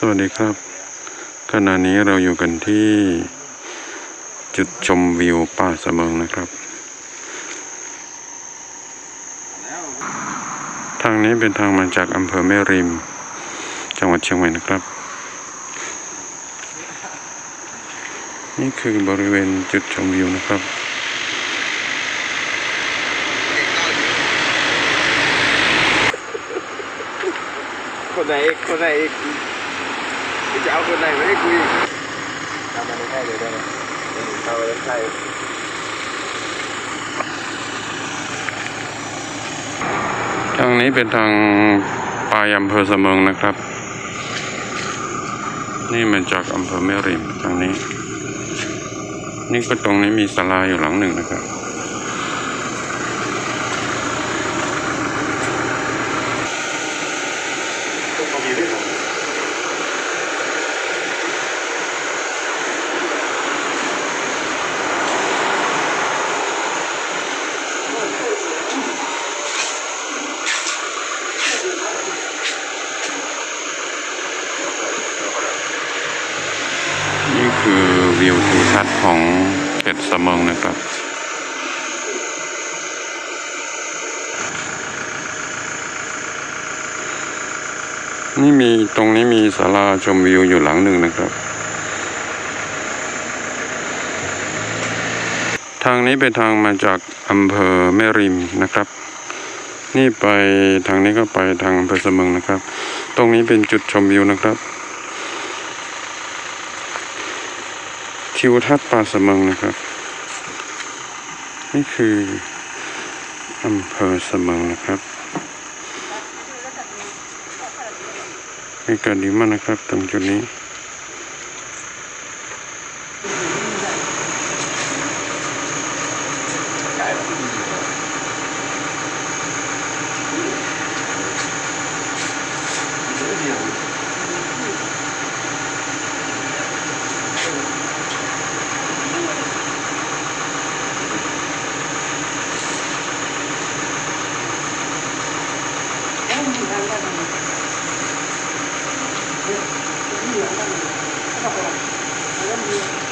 สวัสดีครับ ขณะนี้เราอยู่กันที่จุดชมวิวป่าสะเมิงนะครับ ทางนี้เป็นทางมาจากอำเภอแม่ริม จังหวัดเชียงใหม่นะครับ นี่คือบริเวณจุดชมวิวนะครับคนไหนคนไหน จะเอาคนไหนมาให้คุยทำมาในใกล้เลยได้ไหมทำมาในใกล้ทางนี้เป็นทางปลายอำเภอเสมิงนะครับ นี่มาจากอำเภอแม่ริมทางนี้ นี่ก็ตรงนี้มีศาลาอยู่หลังหนึ่งนะครับ ต้องมีด้วยเหรอ นี่ คือวิวทิวทัศน์ของเขตเสมงนะครับ นี่มีตรงนี้มีศาลาชมวิวอยู่หลังหนึ่งนะครับ ทางนี้เป็นทางมาจากอำเภอแม่ริมนะครับ นี่ไปทางนี้ก็ไปทางอำเภอเสมงนะครับ ตรงนี้เป็นจุดชมวิวนะครับ ทิวทัศน์ป่าเสมิงนะครับ นี่คืออำเภอเสมิงนะครับมีการดีมากนะครับตรงจุดนี้ Kepulauan.